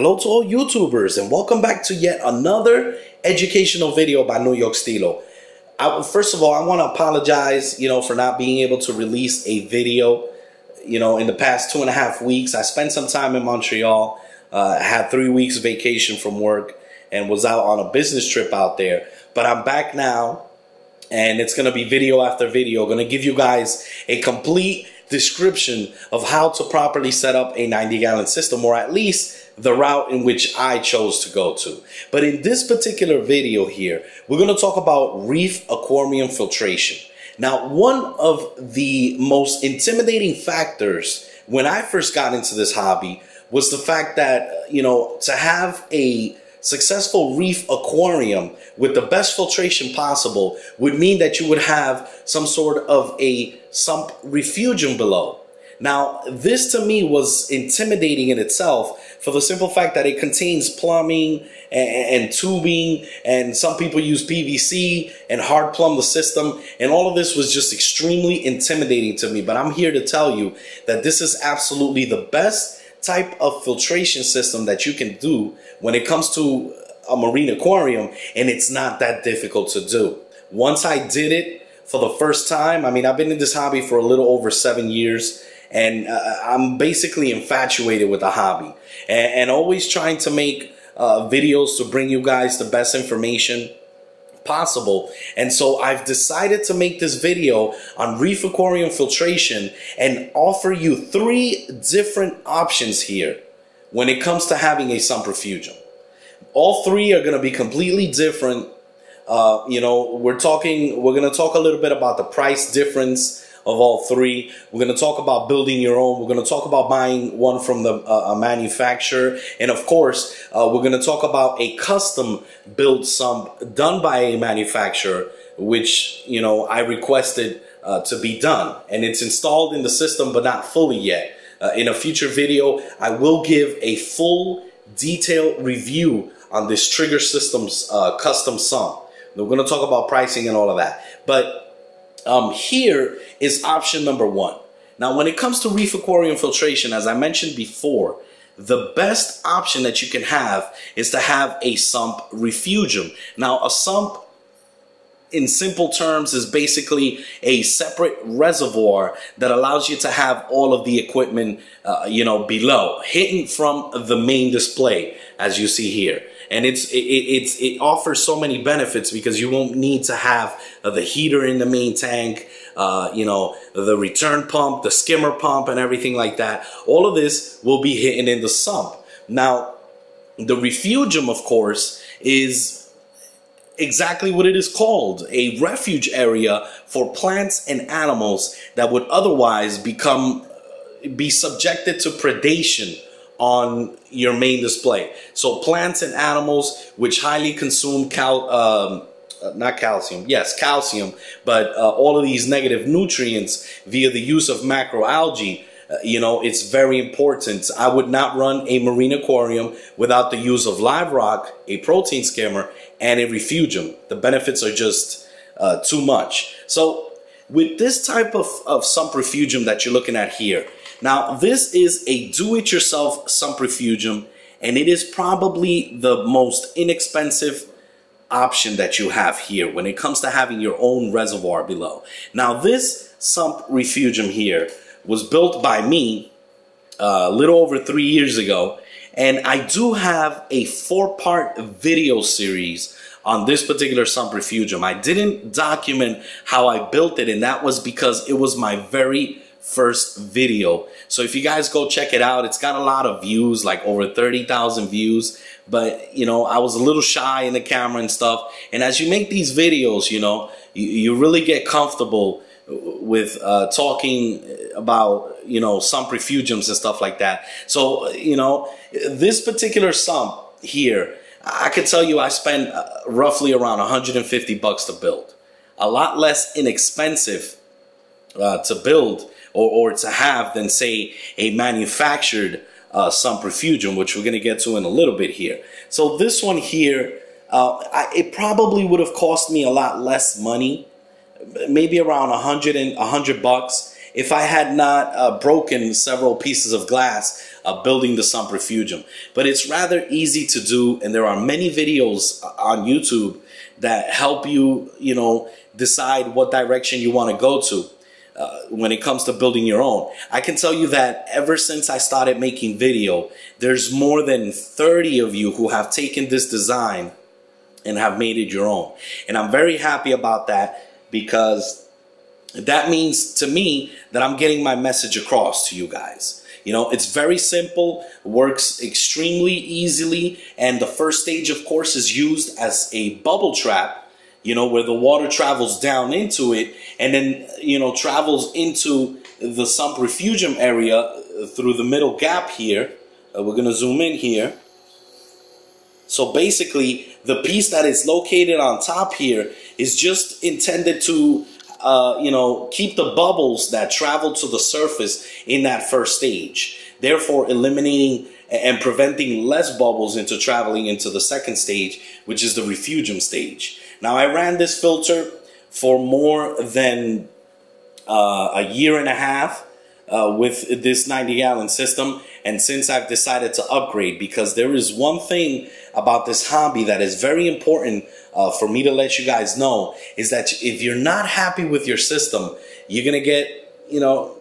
Hello to all YouTubers and welcome back to yet another educational video by New York Steelo. I, first of all, I want to apologize, you know, for not being able to release a video, you know, in the past two and a half weeks. I spent some time in Montreal, uh, had three weeks vacation from work and was out on a business trip out there. But I'm back now and it's going to be video after video. going to give you guys a complete description of how to properly set up a 90 gallon system or at least the route in which I chose to go to. But in this particular video here, we're going to talk about reef aquarium filtration. Now, one of the most intimidating factors when I first got into this hobby was the fact that, you know, to have a successful reef aquarium with the best filtration possible would mean that you would have some sort of a sump refugium below. Now, this to me was intimidating in itself for the simple fact that it contains plumbing and, and, tubing, and some people use PVC and hard plumb the system, and all of this was just extremely intimidating to me. But I'm here to tell you that this is absolutely the best type of filtration system that you can do when it comes to a marine aquarium, and it's not that difficult to do. Once I did it for the first time, I mean, I've been in this hobby for a little over seven years, and uh, I'm basically infatuated with the hobby and, and always trying to make uh, videos to bring you guys the best information possible. And so I've decided to make this video on reef aquarium filtration and offer you three different options here when it comes to having a sump refugium. All three are going to be completely different. Uh, you know, we're talking, we're going to talk a little bit about the price difference of all three. We're going to talk about building your own. We're going to talk about buying one from the uh, manufacturer. And of course, uh, we're going to talk about a custom built sump done by a manufacturer, which, you know, I requested uh, to be done. And it's installed in the system, but not fully yet. Uh, in a future video, I will give a full detailed review on this Trigger Systems uh, custom sump. We're going to talk about pricing and all of that. But um, here is option number one. Now, when it comes to reef aquarium filtration, as I mentioned before, the best option that you can have is to have a sump refugium. Now, a sump in simple terms is basically a separate reservoir that allows you to have all of the equipment uh, you know below hidden from the main display as you see here and it's it, it's it offers so many benefits because you won't need to have the heater in the main tank uh, you know the return pump the skimmer pump and everything like that. All of this will be hidden in the sump. Now the refugium of course is exactly what it is called a refuge area for plants and animals that would otherwise become be subjected to predation on your main display. So plants and animals which highly consume cal um, uh, not calcium, yes, calcium, but uh, all of these negative nutrients via the use of macroalgae uh, you know, it's very important. I would not run a marine aquarium without the use of live rock, a protein skimmer, and a refugium. The benefits are just uh, too much. So with this type of, of sump refugium that you're looking at here, now this is a do-it-yourself sump refugium, and it is probably the most inexpensive option that you have here when it comes to having your own reservoir below. Now this sump refugium here was built by me uh, a little over three years ago. And I do have a four part video series on this particular sump refugium. I didn't document how I built it, and that was because it was my very first video. So if you guys go check it out, it's got a lot of views, like over 30,000 views. But, you know, I was a little shy in the camera and stuff. And as you make these videos, you know, you, you really get comfortable with uh, talking about you know sump refugiums and stuff like that. So you know this particular sump here, I can tell you I spent uh, roughly around 150 bucks to build. A lot less inexpensive uh, to build or, or to have than say a manufactured uh, refugium, which we're going to get to in a little bit here. So this one here, uh, I, it probably would have cost me a lot less money maybe around hundred and hundred bucks if I had not uh, broken several pieces of glass uh, building the sump refugium. But it's rather easy to do, and there are many videos on YouTube that help you, you know, decide what direction you want to go to. Uh, when it comes to building your own. I can tell you that ever since I started making video, there's more than 30 of you who have taken this design and have made it your own. And I'm very happy about that because that means to me that I'm getting my message across to you guys. You know, it's very simple, works extremely easily, and the first stage, of course, is used as a bubble trap, you know, where the water travels down into it and then, you know, travels into the sump refugium area through the middle gap here. Uh, we're going to zoom in here. So basically, the piece that is located on top here is just intended to, uh, you know, keep the bubbles that travel to the surface in that first stage. Therefore, eliminating and preventing less bubbles into traveling into the second stage, which is the refugium stage. Now, I ran this filter for more than uh, a year and a half uh, with this 90 gallon system. And since I've decided to upgrade, because there is one thing about this hobby that is very important uh, for me to let you guys know is that if you're not happy with your system, you're to get, you know,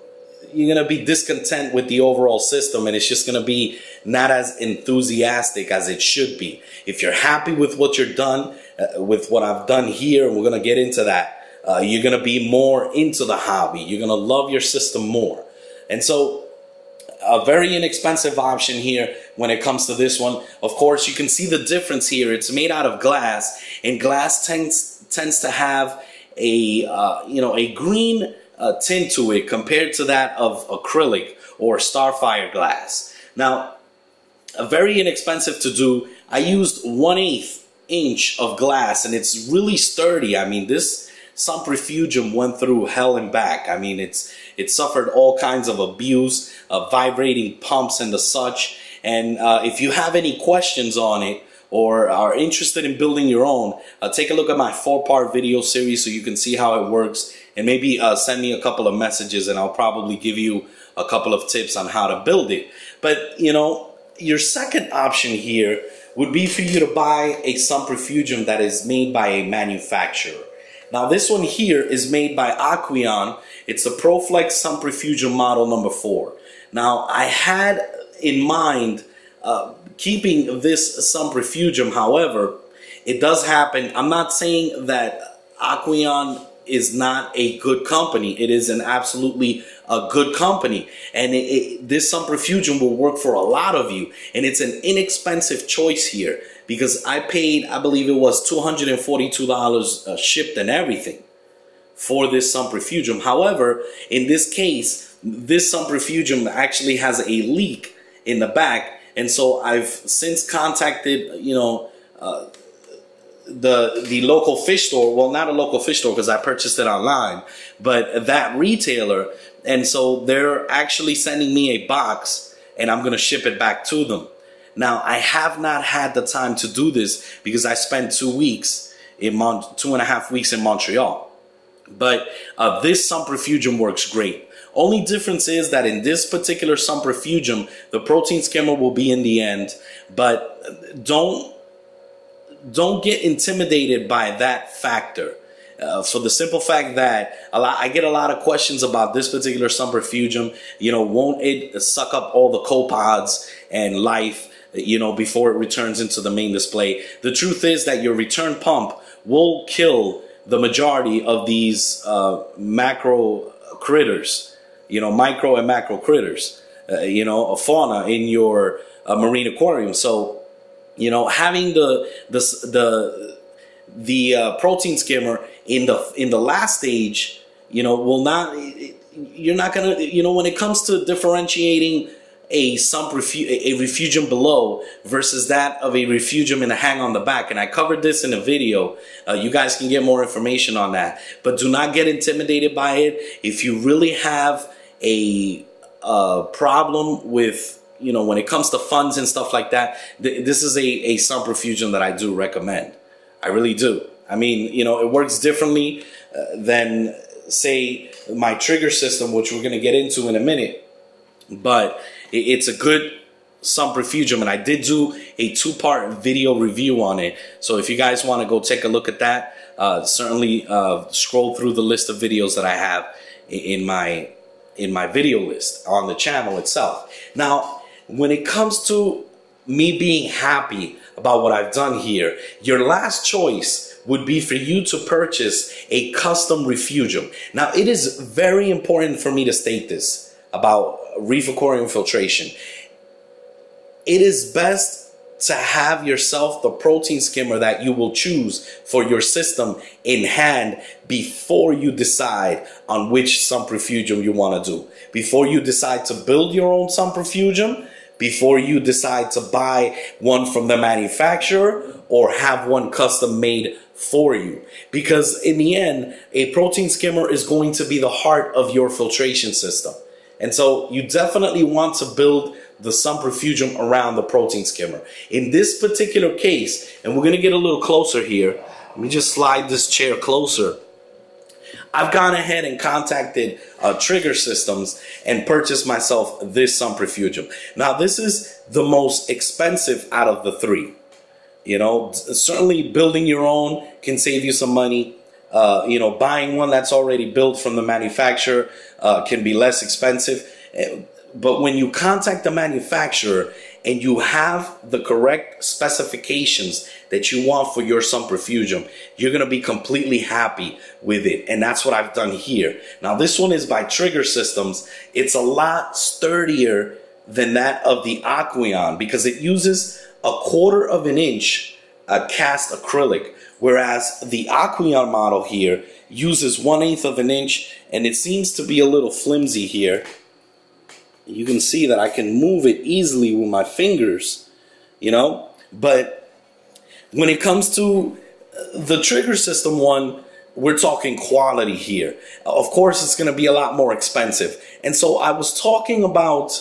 you're to be discontent with the overall system and it's just to be not as enthusiastic as it should be. If you're happy with what you're done, uh, with what I've done here, and we're to get into that, uh, you're to be more into the hobby. You're to love your system more. And so a very inexpensive option here when it comes to this one. Of course, you can see the difference here. It's made out of glass, and glass tends tends to have a uh, you know a green uh, tint to it compared to that of acrylic or starfire glass. Now, a very inexpensive to do. I used one eighth inch of glass, and it's really sturdy. I mean, this Sump Refugium went through hell and back. I mean, it's it suffered all kinds of abuse, uh, vibrating pumps and the such. And uh, if you have any questions on it or are interested in building your own, uh, take a look at my four-part video series so you can see how it works. And maybe uh, send me a couple of messages and I'll probably give you a couple of tips on how to build it. But, you know, your second option here would be for you to buy a Sump Refugium that is made by a manufacturer. Now this one here is made by Aqueon. It's the ProFlex Sump Refugium model number four. Now I had in mind uh, keeping this Sump Refugium. However, it does happen. I'm not saying that Aqueon is not a good company. It is an absolutely a good company. And it, it, this Sump Refugium will work for a lot of you. And it's an inexpensive choice here because I paid, I believe it was $242 uh, shipped and everything for this Sump Refugium. However, in this case, this Sump Refugium actually has a leak in the back. And so I've since contacted, you know, uh, the the local fish store well not a local fish store because i purchased it online but that retailer and so they're actually sending me a box and i'm going to ship it back to them now i have not had the time to do this because i spent two weeks in Mon- two and a half weeks in montreal but uh, this sump refugium works great only difference is that in this particular sump refugium the protein skimmer will be in the end but don't don't get intimidated by that factor. Uh, for the simple fact that a lot, I get a lot of questions about this particular Sump Refugium. You know, won't it suck up all the copepods and life, you know, before it returns into the main display? The truth is that your return pump will kill the majority of these uh, macro critters, you know, micro and macro critters, uh, you know, a fauna in your uh, marine aquarium. So you know, having the the the the uh, protein skimmer in the in the last stage, you know, will not. You're not gonna, you know, when it comes to differentiating a sump refu- a refugium below versus that of a refugium in a hang on the back. And I covered this in a video. Uh, you guys can get more information on that. But do not get intimidated by it. If you really have a, problem with you know, when it comes to funds and stuff like that, th- this is a, a sump refugium that I do recommend. I really do. I mean, you know, it works differently uh, than say my trigger system, which we're going to get into in a minute, but it's a good Sump Refugium, and I did do a two-part video review on it. So if you guys want to go take a look at that, uh, certainly uh, scroll through the list of videos that I have in my in my video list on the channel itself. Now, when it comes to me being happy about what I've done here, your last choice would be for you to purchase a custom refugium. Now, it is very important for me to state this about reef aquarium filtration it is best to have yourself the protein skimmer that you will choose for your system in hand before you decide on which Sump Refugium you want to do. Before you decide to build your own Sump Refugium, before you decide to buy one from the manufacturer or have one custom made for you. Because in the end, a protein skimmer is going to be the heart of your filtration system. And so you definitely want to build the Sump Refugium around the protein skimmer. In this particular case, and we're going to get a little closer here. Let me just slide this chair closer. I've gone ahead and contacted uh, Trigger Systems and purchased myself this Sump Refugium. Now, this is the most expensive out of the three. You know, certainly building your own can save you some money. Uh, you know, buying one that's already built from the manufacturer uh, can be less expensive. But when you contact the manufacturer and you have the correct specifications that you want for your Sump Refugium, you're going to be completely happy with it. And that's what I've done here. Now, this one is by Trigger Systems. It's a lot sturdier than that of the Aqueon because it uses a quarter of an inch uh, cast acrylic, whereas the Aqueon model here uses one eighth of an inch and it seems to be a little flimsy here you can see that I can move it easily with my fingers, you know? But when it comes to the trigger system one, we're talking quality here. Of course, it's going to be a lot more expensive. And so I was talking about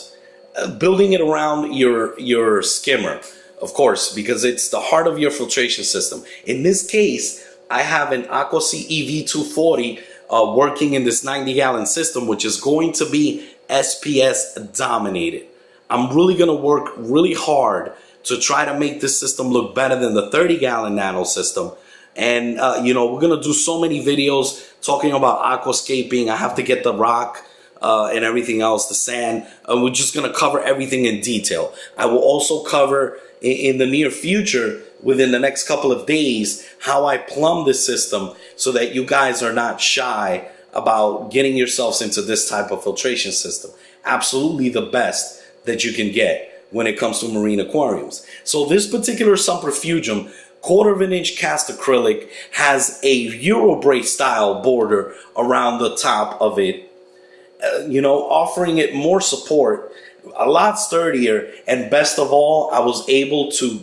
uh, building it around your, your skimmer, of course, because it's the heart of your filtration system. In this case, I have an AquaC EV240 uh, working in this 90 gallon system, which is going to be SPS dominated. I'm really going to work really hard to try to make this system look better than the 30 gallon nano system. And, uh, you know, we're going to do so many videos talking about aquascaping. I have to get the rock uh, and everything else, the sand. And we're just going to cover everything in detail. I will also cover in, the near future, within the next couple of days, how I plumb this system so that you guys are not shy about getting yourselves into this type of filtration system. Absolutely the best that you can get when it comes to marine aquariums. So this particular Sump Refugium quarter of an inch cast acrylic has a Eurobrace style border around the top of it, uh, you know, offering it more support, a lot sturdier, and best of all, I was able to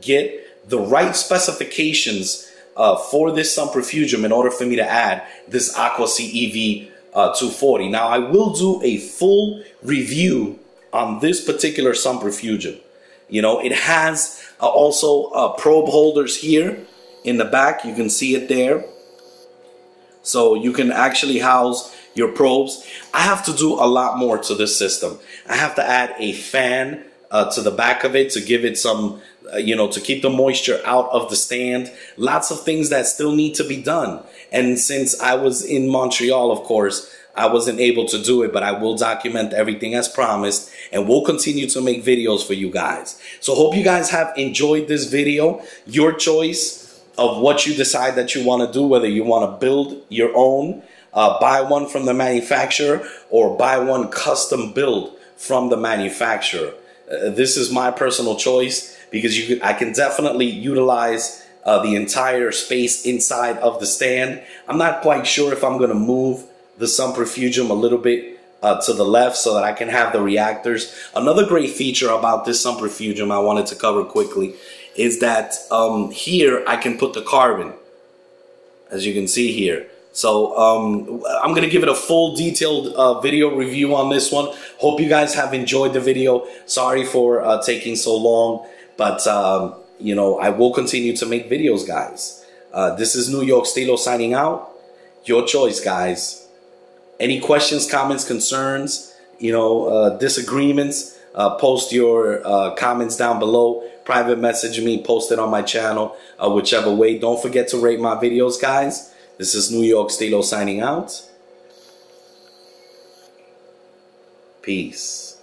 get the right specifications uh, for this Sump Refugium in order for me to add this AquaC EV uh, 240. Now, I will do a full review on this particular Sump Refugium. You know, it has uh, also uh, probe holders here in the back. You can see it there. So you can actually house your probes. I have to do a lot more to this system. I have to add a fan uh, to the back of it to give it some uh, you know, to keep the moisture out of the stand. Lots of things that still need to be done. And since I was in Montreal, of course, I wasn't able to do it, but I will document everything as promised and we'll continue to make videos for you guys. So hope you guys have enjoyed this video. Your choice of what you decide that you want to do, whether you want to build your own, uh, buy one from the manufacturer or buy one custom build from the manufacturer. Uh, this is my personal choice because you I can definitely utilize uh, the entire space inside of the stand. I'm not quite sure if I'm going to move the Sump Refugium a little bit uh, to the left so that I can have the reactors. Another great feature about this Sump Refugium I wanted to cover quickly is that um, here I can put the carbon, as you can see here. So um, I'm to give it a full detailed uh, video review on this one. Hope you guys have enjoyed the video. Sorry for uh, taking so long. But, um, you know, I will continue to make videos, guys. Uh, this is New York Steelo signing out. Your choice, guys. any questions, comments, concerns, you know, uh, disagreements, uh, post your uh, comments down below. Private message me, post it on my channel, uh, whichever way. Don't forget to rate my videos, guys. This is New York Steelo signing out. Peace.